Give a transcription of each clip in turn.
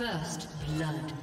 First blood.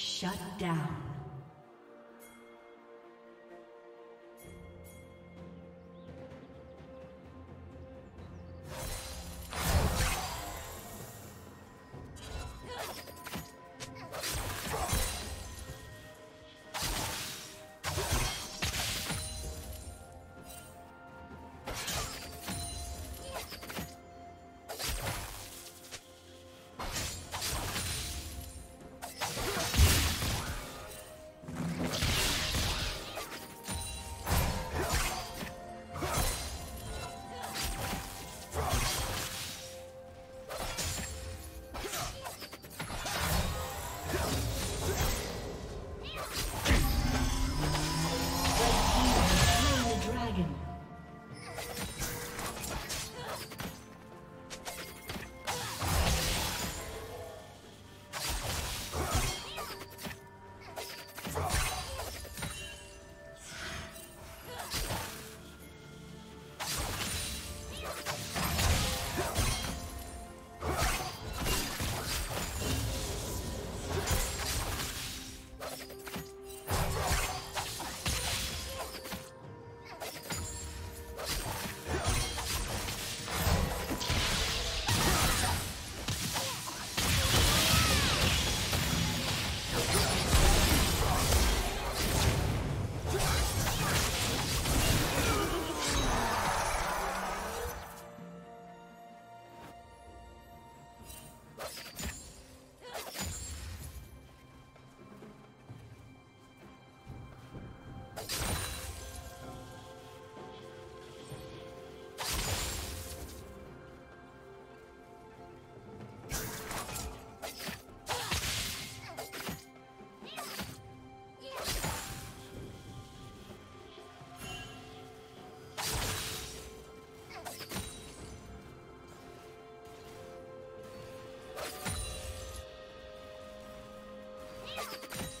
Shut down. you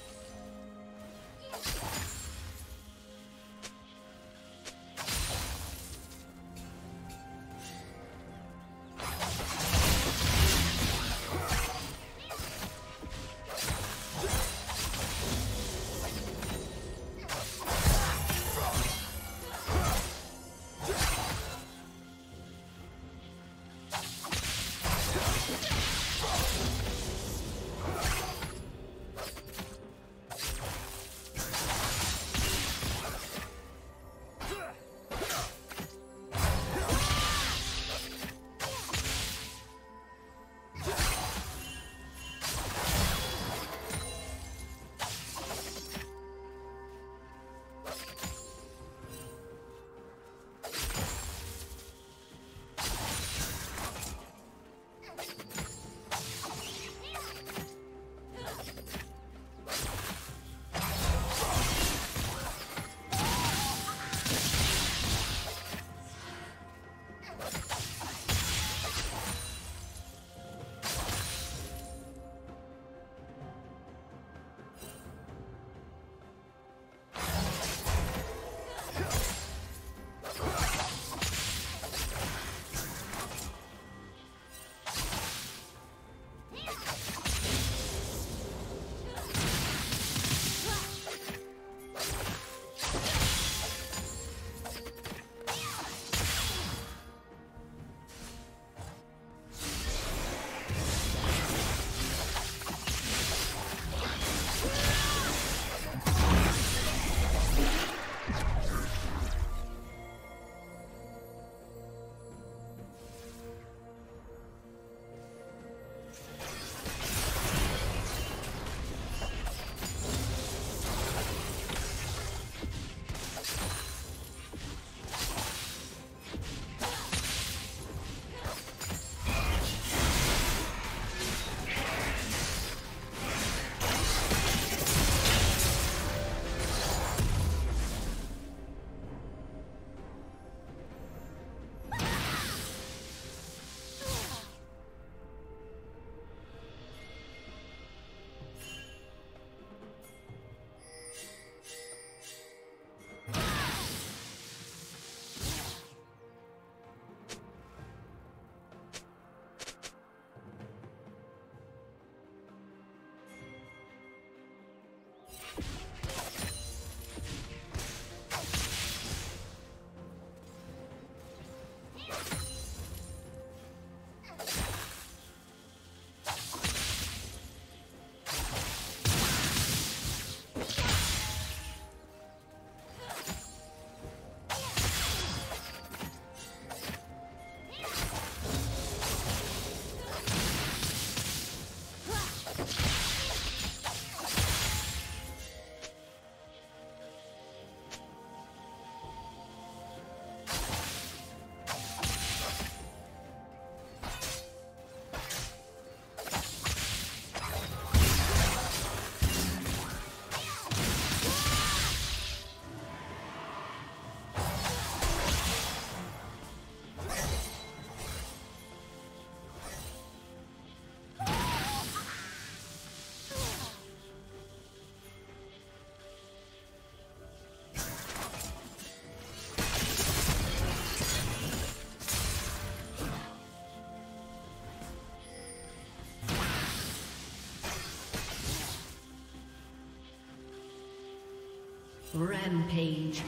Rampage.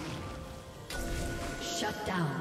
Shut down.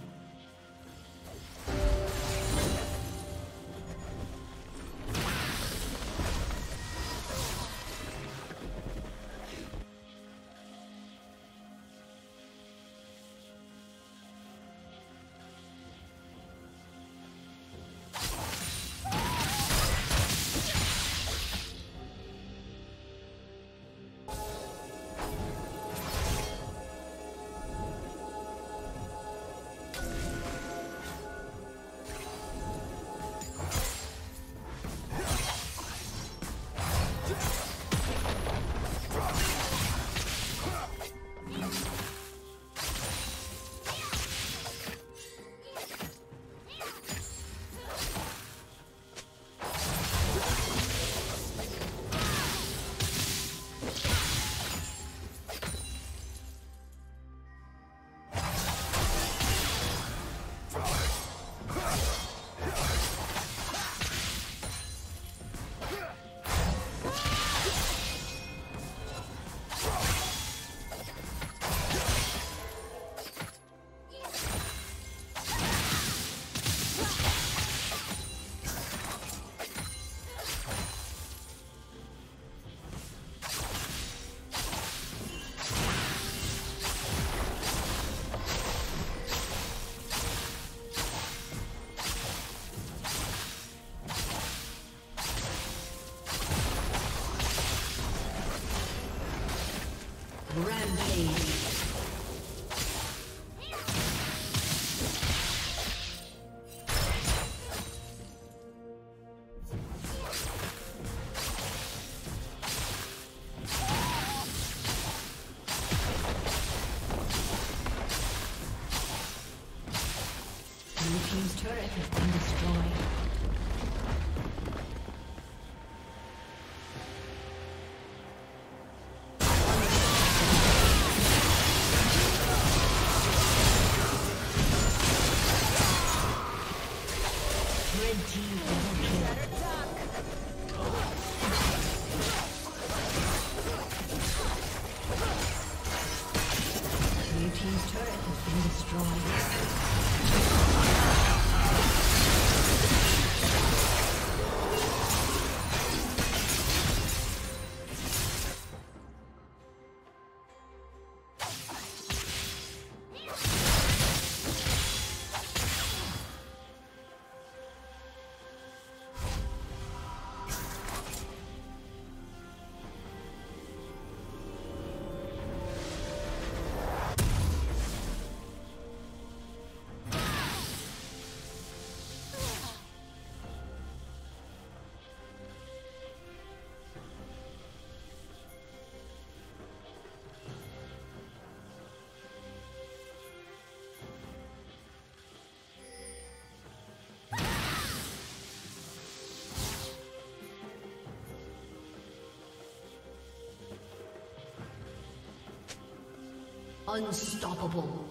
Unstoppable.